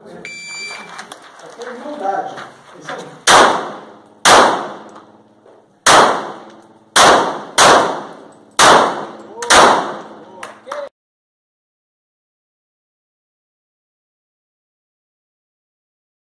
Aqui é